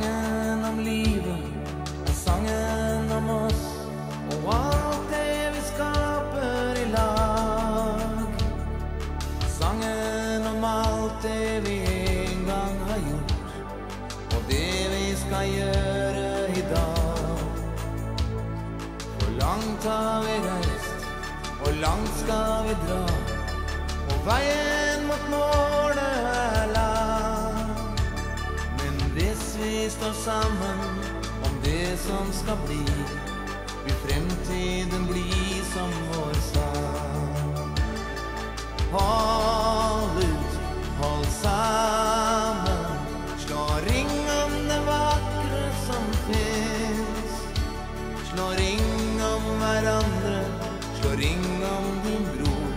sangen om livet og sangen om oss og alt det vi skaper i lag. Sangen om alt det vi en gang har gjort, og det vi skal gjøre i dag. Hvor langt har vi reist, hvor langt skal vi dra? Og veien mot mål sammen om det som skal bli, vil fremtiden bli som vår sang. Hold ut, hold sammen, slå ring om det vakre som fins. Slå ring om hverandre, slå ring om din bror,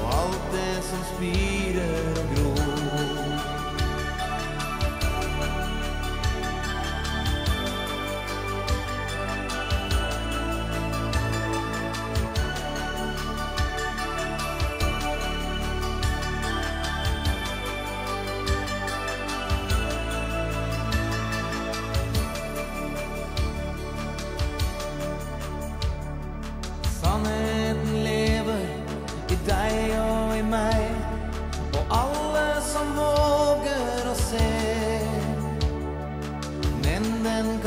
og alt det som spirer og gror.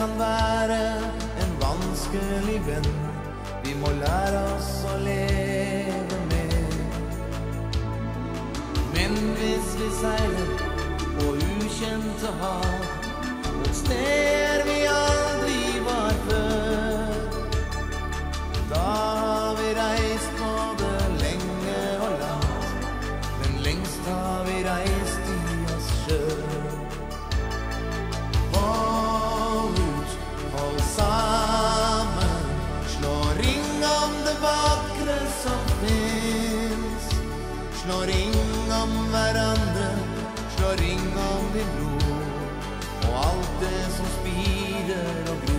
Kan være en vanskelig venn, vi må lære oss å leve med. Men hvis vi seiler på ukjente hav, vi aldri Slå ring om hverandre, slå ring om din bror, og alt det som spirer og gror.